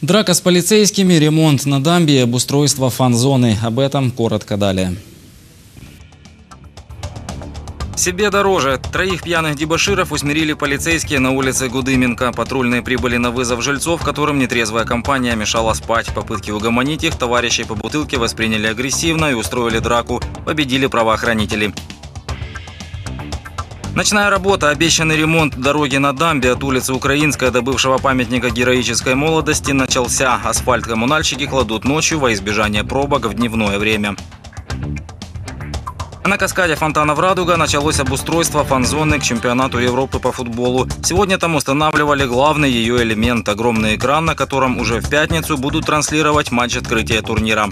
Драка с полицейскими, ремонт на дамбе и обустройство фан-зоны. Об этом коротко далее. Себе дороже. Троих пьяных дебоширов усмирили полицейские на улице Гудыменко. Патрульные прибыли на вызов жильцов, которым нетрезвая компания мешала спать. Попытки угомонить их товарищей по бутылке восприняли агрессивно и устроили драку. Победили правоохранители. Ночная работа, обещанный ремонт дороги на дамбе от улицы Украинская до бывшего памятника героической молодости начался. Асфальт коммунальщики кладут ночью во избежание пробок в дневное время. На каскаде фонтанов «Радуга» началось обустройство фан-зоны к чемпионату Европы по футболу. Сегодня там устанавливали главный ее элемент – огромный экран, на котором уже в пятницу будут транслировать матч открытия турнира.